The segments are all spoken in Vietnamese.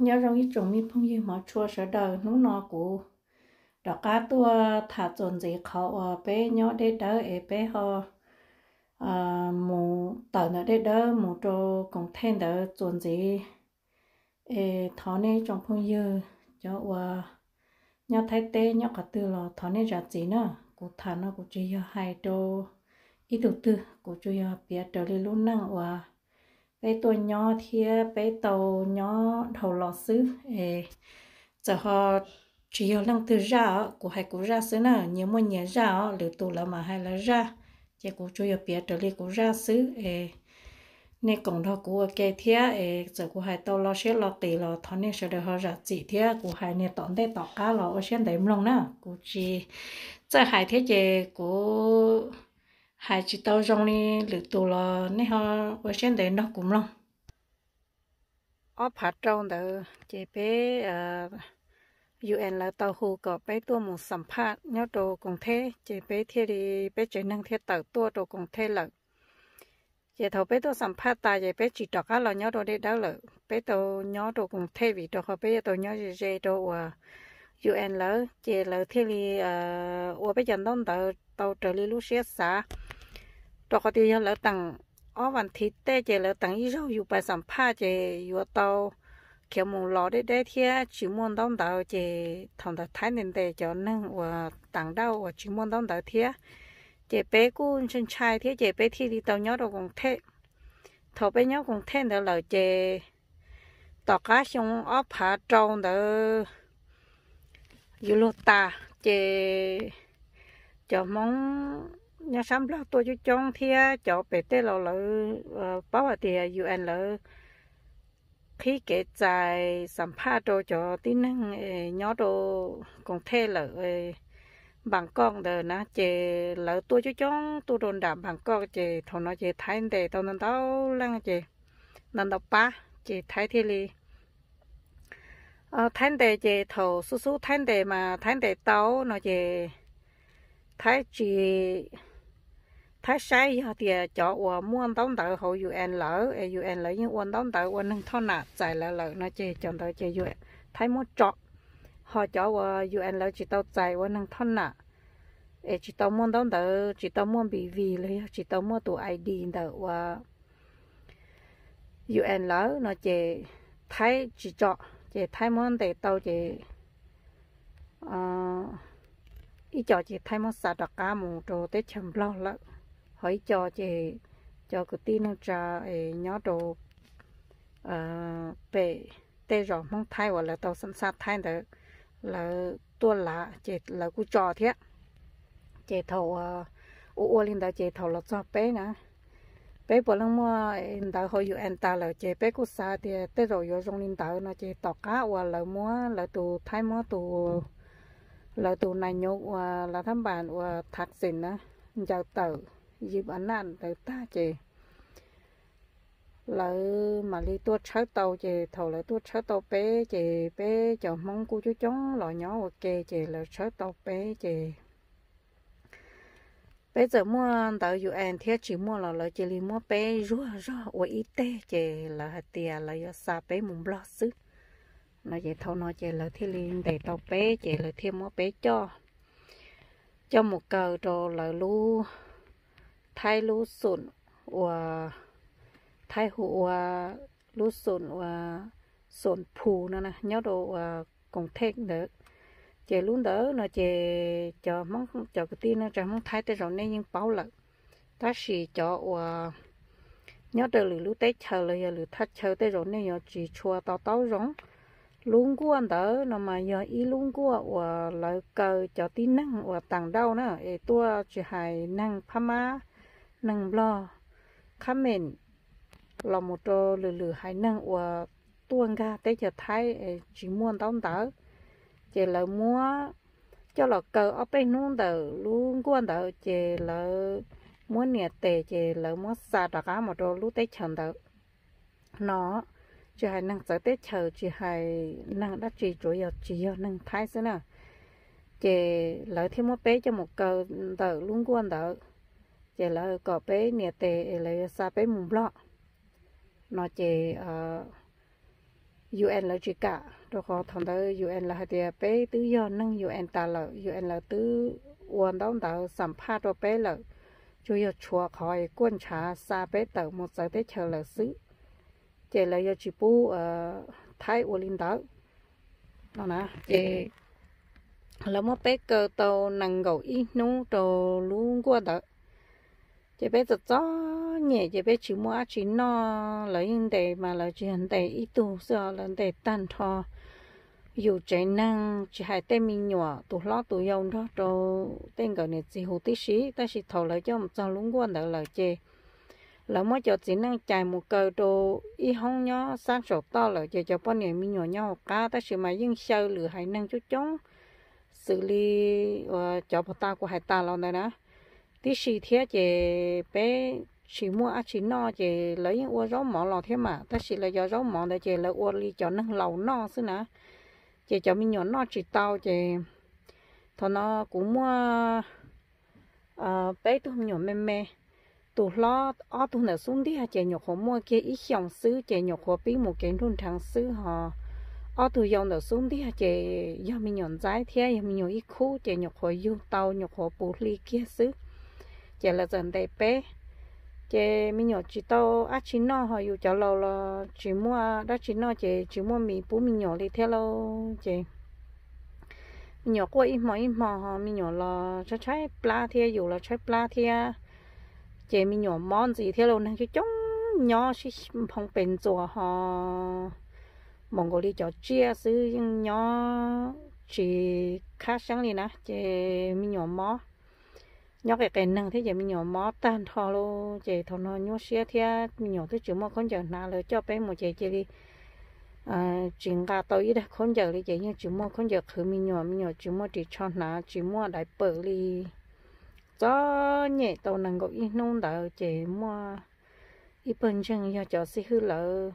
nhớ rong ít trồng mi phong yêu mà chua sợ đời nó nọ cũ đó cá tua thả trộn gì khó bé nhớ để đỡ ở bé họ à mù tờ nó để đỡ mù cho còn thêm đỡ trộn gì ê thọ này trong phong yêu cho qua nhớ thấy tê nhớ cả từ là thọ này ra gì nữa cụ thả nó cụ chơi hai đô ít đầu tư cụ chơi biết trở lên luôn năng và bé tôi nhỏ thì bé tàu nhỏ đầu lò xứ. Ê giờ họ chỉ có năng từ ra của hai cụ ra xứ nè nhiều mua nhà ra lửa tụ là mà hay là ra. Chỉ cụ chủ yếu biết trở lại cụ ra xứ ê. Nên còn đó cụ kê thia ê giờ cụ hai tàu lò xếp lò tỷ lò, thằng nên sẽ được họ ra chỉ thia cụ hai nên tọn đây tọt cá lò, ở trên đấy mông nè cụ chỉ giờ hai thế chỉ cụ hai chỉ tao rong đi lựa tù là nè họ ở trên đấy nó cũng long ở phát trong đó chỉ bé ờ, UN là tàu hồ có bé tua một sầm phát nhớ đồ cùng thế. Chỉ bé thế đi, bé chỉ năng thế tàu tua đồ cùng thế là chỉ thầu bé tua sầm phát ta chỉ bé chỉ đọc cái là nhớ đồ để đó là bé tàu nhớ đồ cùng thế vì đồ họ bé tàu nhớ gì gì đồ à UN là chỉ là thế đi ờ, à ở bé dân đông tàu tàu trở đi lúc xếp xã đồ họ thì là tặng ở văn thị tê chỉ là tặng ít rau yêu bài sản phát chỉ yêu tàu kiểu mù lò đấy đấy thì chỉ muốn đóng đầu chỉ thằng ta thái nên để cho nên và tặng đâu và chỉ muốn đóng đầu thì chỉ bé cô chân trai thì chỉ bé thì đi tàu nhớ đâu cũng thế thầu bé nhớ cũng thế nữa là chỉ tỏ cá xong ốp hạ trâu nữa yêu lô ta chỉ cho mong nhà xăm lo tôi cho chong thia cho bé tê lo lỡ ờ, bảo là thì UN lỡ. Khi kể dài sản pha đồ cho tin năng nhỏ đồ còn thê lỡ ờ, bằng con đời nó chè lỡ tôi cho chong tôi đồn đảm bằng con chè thằng nó chè thái để tao nó tao lăng chè nó đọc ba chè thái thi li ờ, thái để chè thầu su su thái để mà thái để tao nó chè thái chỉ thái sai thì ờ, cho và muốn đóng tờ hộ UN lỡ ờ, UN lỡ, nhưng muốn đóng tờ và nâng thon nạt giải lỡ lỡ nó chỉ chọn tờ chỉ UN thái muốn chọn họ cho và UN lỡ, chỉ tao giải và nâng thon nạt ờ, chỉ tao muốn đóng tờ chỉ tao muốn bị vì lấy chỉ tao muốn tụ ID tờ và UN lỡ nó chỉ thái chỉ chọn chỉ thái muốn để tao chỉ ờ ít cho chỉ thái muốn xả đặc cá mù trồ tới chầm lo lỡ hỏi cho chị, cho cái tin nó cho ờ, nhớ đồ ờ tê rồi mong thay hoặc là tàu sẵn sàng thay được là tua lá, chị, là cú trò thế chị thầu ờ, u u lên đó chị thầu là cho bé nè bé bỏ lăng mua ờ, đó hồi yêu anh ta là chị, bé cú xa thì tê rồi vô trong lên đó nó chị tọt cá hoặc là mua, là tụ thay mua tụ là tụ này nhục là thăm bản và thạc sinh á chào tử dịp anh ăn từ ta chị lỡ mà đi tua sáu tàu chị thầu lại tua sáu tàu bé chị bé cho mong cô chú chó lò nhỏ ok chị là sáu tàu bé chị bây giờ mua tàu dù anh thế chỉ mua là là chị đi mua bé rúa rúa ở y tế chị là hạt tiền là do xa bé mùng lo xứ. Nó vậy thầu nó chị là thế liên để tàu bé chị là thêm mua bé cho. Cho một cờ rồi là luôn thay lú sụn và thay hụ và lú sụn và sụn phù nữa nè. Nhớ đồ và còn thêm nữa. Chị luôn đỡ nó chị cho mong cho cái tin nó cho mong thay tới rồi nên nhưng bảo lận. Ta chỉ cho và nhớ đồ lử lú tết chờ là lử thắt chờ tới rồi nên chỉ chua tao tao rong luôn của anh đỡ nó mà giờ ý luôn của và lại cờ cho tin năng và tặng đâu nữa tôi chỉ hài năng phá nâng lo. Khá mền là một trò lử lử hai nâng và tuôn ra tới giờ thái e, chỉ muốn tao tớ chỉ là mua, cho là cờ ở bên nung tờ luôn quan tờ chỉ là muốn nhà tề chỉ là muốn xa đặc á một trò lúc tới chờ tờ nó chỉ hai nâng tới tới chờ chỉ hai nâng đã chỉ chủ yếu chỉ yếu nâng thái xí nè. Chỉ là thêm một bé cho một cờ tờ luôn quan tờ chỉ là có bé nhiệt tệ là xa bé mùng lọ. Nó chỉ uh, UN là chỉ cả. Rồi họ thằng đó UN là thì bé tứ do nâng UN ta là UN là tứ quan đó tạo sản phát rồi bé là chủ yếu chùa khỏi quan trả xa bé tờ một giờ tới chờ là xứ. Chỉ là do chỉ bu thái u linh đó. Đó nè chỉ là một bé cơ tàu năng gầu ít nung đồ luôn qua đó chỉ bé tớ cho nhẹ chỉ bé chỉ mua chỉ no lấy những đề mà là chỉ hành đề ít tu giờ là đề tan thọ dù chạy năng chỉ hai tên mình nhỏ tụ lo tụ yong đó cho tên gọi này chỉ hồ tí xí ta chỉ thầu lại cho một trăm lúng quan đỡ lời chê là mới cho chỉ năng chạy một cờ đồ y hông nhó sáng sổ to là cho cho bao nhiêu mình nhỏ nhau cá ta chỉ mà nhưng sâu lửa hai năng chút chống xử lý cho bọn ta của hai ta lo này nè tí xì thế chị bé chỉ mua ăn chỉ no chị lấy những uo rau mỏ lò thế mà. Ta chỉ là do rau mỏ để chị lấy uo li cho nâng lầu no xí nè chị cho mình nhỏ no chỉ tao chị thọ nó cũng mua à bé tôi nhỏ mê mê. Tụi lo ở tụ nở xuống đi chị nhỏ họ mua kia ít dòng xứ chị nhỏ họ biết một cái luôn thằng xứ họ. Ở tụ dòng nở xuống đi chị do mình nhỏ trái thế do mình nhỏ ít khu chị nhỏ họ dùng tàu nhỏ họ bù ly kia xứ chè là dần đẹp bé chè mi nhỏ chỉ tao á chỉ nó họ yêu cho lâu là chỉ mua đó chỉ nó chè chỉ mua mì bún mi nhỏ đi theo lâu chè mi nhỏ qua ít mò ít mò họ mi nhỏ là cho trái pla theo dù là trái pla theo chè mi nhỏ món gì theo lâu nên cái chống nhỏ chỉ không bền chùa họ mong gọi đi cho chia xứ nhỏ chỉ khác sáng đi nè chè mi nhỏ món nhóc cái cái năng thế giờ mình nhỏ mót tan thò lô chị thò nó nhóc xe thế mình nhỏ tới chỗ mà con giờ nào rồi cho bé một chị chị đi à chuyện cả tối đó con giờ đi chị nhưng chỗ mà con giờ khử mình nhỏ mình nhỏ chỗ mà chỉ cho nó chỗ mà đại bự đi cho nhẹ tàu nâng gọi ít nông đỡ chị mà ít bên chân giờ cho xí hư lỡ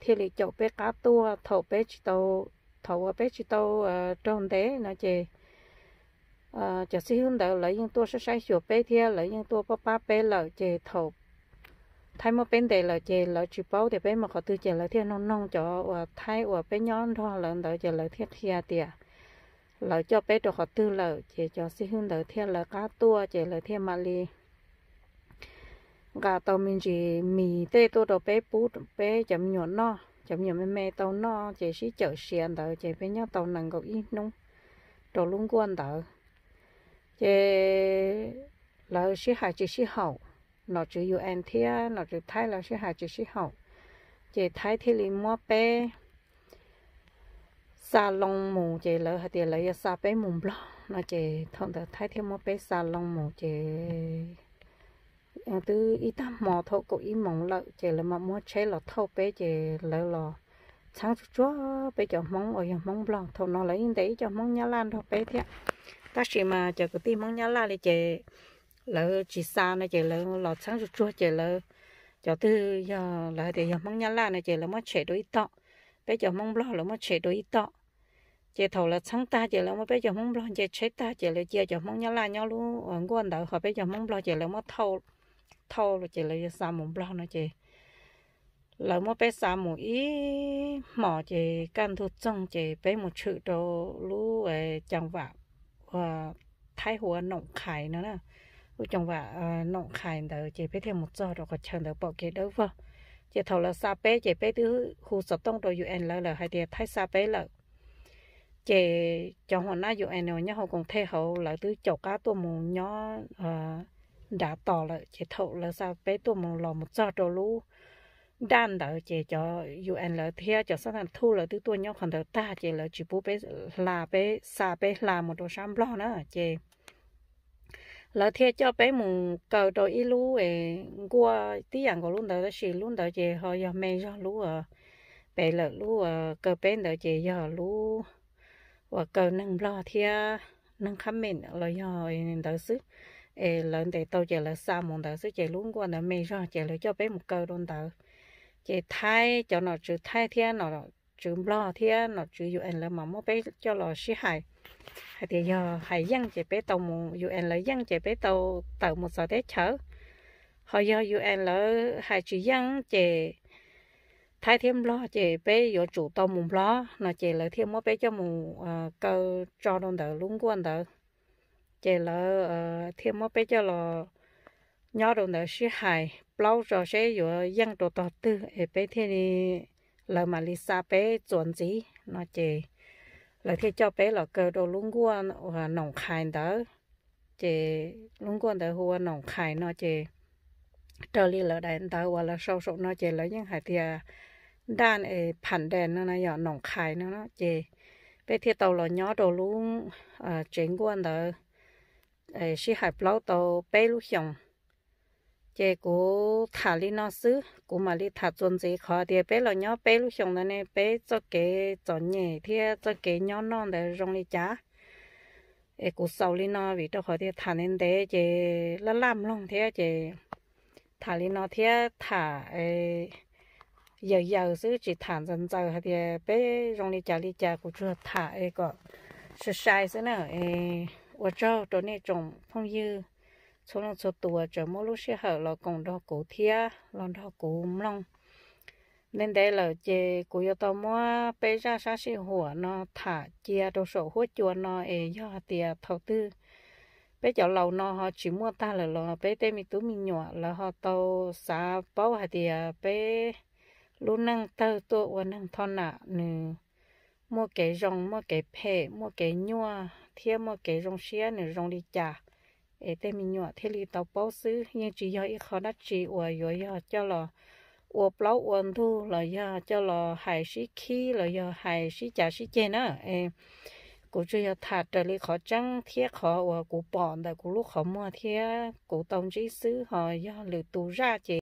thì lại cho bé cá tua thầu bé chỉ tàu thầu bé chỉ tàu trong đấy nó chị ờ xí hướng đầu lấy những tua sẽ sai sửa bé thia, lấy những tua ba ba bé lợ chè thầu. Thay một bên để lợi chè lợ chỉ bao để bé mà có tư chè lợ thia nông nông cho và thay và bé nhón thôi lợ đỡ chè lợ thia thia tiệt lợ cho bé được họ tư lợ chè cho xí hướng đầu thia lợ cá tua chè lợ thia mà li gà tàu mình chỉ mì tê tua đồ bé bút bé chấm nhuận nó chấm nhuận mẹ mẹ tàu nó chè xí chở xiên đỡ chè bé nhon tàu nặng gạo ít nung. Đồ luôn quan đỡ chế là sĩ hạ chỉ sĩ hậu nó chỉ yêu anh thia nó chỉ thái là sĩ hạ chỉ sĩ hậu chế thái thì li mua bé sa lông mù chế lỡ hạt tiền lấy sa bé mù blo nó chế thông thường thái thì mua bé sa lông mù chế từ ít ta mò thâu cổ ít mỏng lợ chế là mà mua chế là thâu bé chế lỡ lò sáng chúa bé cho mong ở mong blo thâu nó lấy đấy cho mong nhá lan thâu bé thiệt ta chỉ mà chờ cái tim mong nhá la để chờ lỡ chỉ xa này, chờ lỡ lọt sáng rụt chua chờ lỡ chờ tư giờ lỡ để giờ mong nhá la này, chờ lỡ mất trẻ đôi tọ bây giờ mong lo lỡ mất trẻ đôi tọ chờ thầu là sáng ta, chờ lỡ mất bây giờ mong lo, chờ chế ta, chờ lỡ chờ chờ mong nhá la nhau luôn. Ở quan đầu họ bây giờ mong lo, chờ lỡ mất thâu thâu rồi chờ lỡ xa mong lo nữa chờ lỡ mất bé xa một ý mỏ chè can thu trong chè bé một chữ đồ, lú chẳng vào thái hồ nọng khải nữa nè lúc chồng và nọng khải đỡ chỉ biết thêm một giờ rồi có chờ đỡ bỏ cái đâu vợ chỉ thầu là sa bé chỉ biết thứ khu sở tông đồ UN là là hai địa thái sa bé là chỉ cho họ nói UN rồi nhá họ còn thay hậu là thứ chậu cá tôm mù nhỏ đã tỏ là chỉ thầu là sa bé tôm mù lò một giờ rồi luôn đan đỡ chỉ cho UN là theo cho sao thằng thu là thứ tôi nhau còn đỡ ta chỉ là chỉ bố bé là bé xa bé là một đồ sam lo nữa chỉ là theo cho bé mùng cầu đồ ít lú ấy qua tí ăn của luôn đó xì luôn đó chỉ họ giờ mê cho lú à bé là lú à cờ bé đó chỉ giờ lú. Và cờ nâng lo theo nâng khám mình là giờ đó xứ. Ê lần để tôi chỉ là xa mùng đó xứ chỉ luôn qua là mê cho chỉ là cho bé một cầu luôn đó chị thay cho nó chữ thay thiên nó chữ lo thiên nó chữ UN là mà mua bé cho nó sĩ hại. Hay thì giờ hay dân chị bé tàu một UN là dân chị bé tàu tàu một giờ thế chở. Họ giờ UN là hay chữ dân chị thay thêm lo chị bé giờ chủ tàu mùng lo, nó chị là thêm mua bé cho mùng ờ, cơ cho đồng đỡ luôn quan đỡ. Chị là ờ, thêm mua bé cho nó nhỏ đồng đỡ sĩ hài lâu rồi sẽ có dân đồ tàu tư. Ở bé thế này là mà lý xa bé chuẩn gì nó chị là thế cho bé là cơ đồ lúng quan và nòng khai đó chị lúng quan đó hoa nòng khai nó chị trở đi là đại đó hoặc là sâu sâu nó chị là những hải thì đan ở phản đèn, nó là nòng khai nó nó chị bé thế tàu là nhỏ đồ lúng ờ, chuyển quan đó ở sĩ hải lâu tàu bé lúc xong chị cố thả đi nó xứ cố mà đi thả chuẩn gì khó thì bé là nhỏ bé lúc xong này bé cho cái chọn nhẹ thì cho cái nhỏ non để rong đi chá ê cố sau đi nó vì đó khó thì thả lên đấy chị là làm luôn thế chị thả đi nó thế thả ê giờ giờ xứ chỉ thả dần giờ thì bé rong đi chá đi chá cố chưa thả ê có sự sai xứ nữa ê 我知道那种朋友。 Số lượng số tuổi chờ mỗi lúc sẽ hở là còn đó cổ thia lần đó cổ long nên đây là chế cổ yêu tao mua bây giờ sao sẽ hùa nó thả chia đồ sổ hút chùa nó ấy do tiền thầu tư. Bây giờ lâu nó họ chỉ mua ta là lo bây tên mình tú mình nhỏ là họ tàu xả bao hạt tiền bây lúc năng tao tôi và năng thon nạ nữa, mua cái rong mua cái phe mua cái nhua thêm mua cái rong xía nữa, rong đi chả ê, tên mình nhỏ, thế li tàu bao xứ, nhưng chỉ do ít khó đắt chỉ ở rồi giờ cho là ở bao ổn thu là giờ cho là hải sĩ khí là giờ hải sĩ trả sĩ chê nữa. Ê, cụ chỉ là thà trở li khó trăng thiết khó ở cụ bọn tại cụ lúc khó mua thiết cụ tông chỉ xứ, họ do lựa tù ra chị